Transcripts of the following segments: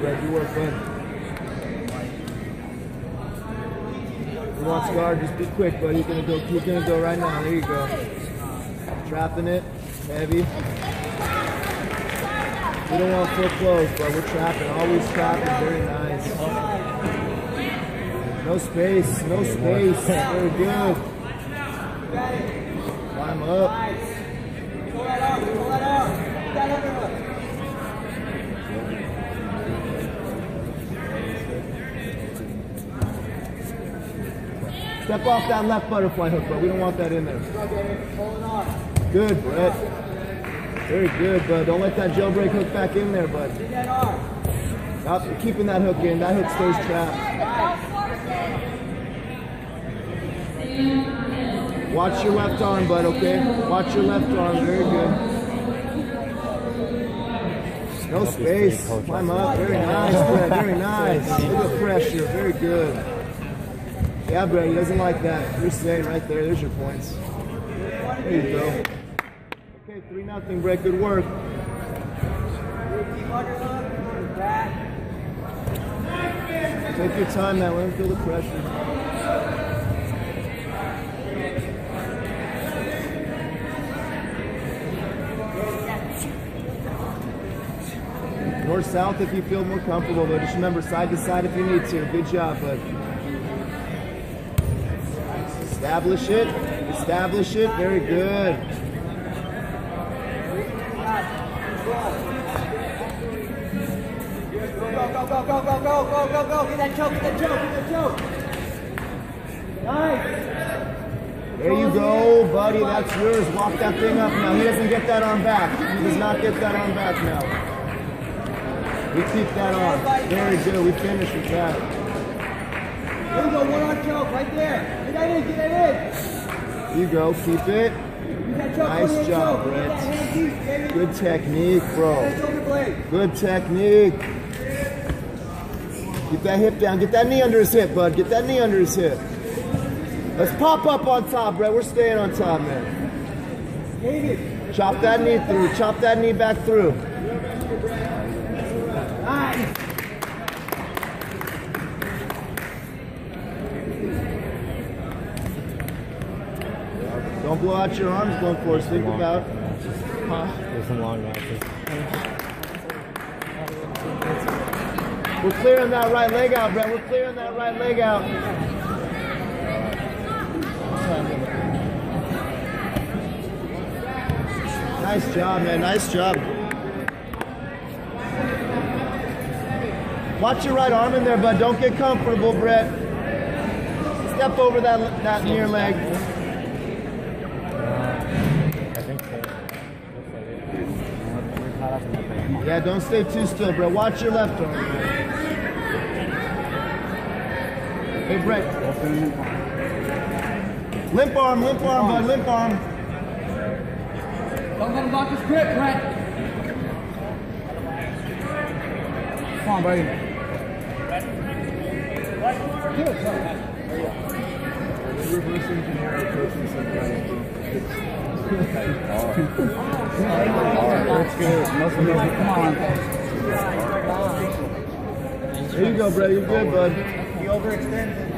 Brad. Good work, bud. He wants guard. Just be quick, bud. He's gonna go. He's gonna go right now. There you go. Trapping it, heavy. We don't want full close, but we're trapping. Always trapping. Very nice. No space. No space. Very good. Climb up. Step off that left butterfly hook, bro. We don't want that in there. Good, Brett. Very good, bud. Don't let that jailbreak hook back in there, bud. Stop keeping that hook in. That hook stays trapped. Watch your left arm, bud, okay? Watch your left arm. Very good. No space. Climb up. Very nice, Brett. Very nice. Look at pressure. Very good. Yeah, Brett, he doesn't like that. You're staying right there. There's your points. There you go. Okay, 3 nothing, Brett. Good work. Take your time, man. Let him feel the pressure. North south if you feel more comfortable, but just remember side to side if you need to. Good job, bud. Establish it. Establish it. Very good. Go, go, go, go, go, go, go, go, go. Get that choke, get that choke, get that choke. Nice. There you go, buddy. That's yours. Walk that thing up now. He doesn't get that arm back. He does not get that arm back now. We keep that arm. Very good. We finish with that. There you go, one arm choke, right there. Get that in, get that in. You go. Keep it. Get that choke, Nice job. Brett. that hand deep, baby. Good technique, bro. that shoulder blade. Good technique. Get that hip down. Get that knee under his hip, bud. Get that knee under his hip. Let's pop up on top, Brett. We're staying on top, man. Chop that knee through. Chop that knee back through. Don't blow out your arms going for it. Think about. There's some long matches. We're clearing that right leg out, Brett. We're clearing that right leg out. Nice job, man. Nice job. Watch your right arm in there, bud. Don't get comfortable, Brett. Step over that that near leg. I think so. Looks like it. We're caught up in the thing. Yeah, don't stay too still, bro. Watch your left arm. Hey, Brett. Limp arm, limp arm, bud. Limp arm. Don't let him lock his grip, Brett. Come on, buddy. Reverse engineer our coaching sometimes. There you go, bro. You're good, bud. You overextended.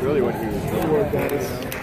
Really what he was doing.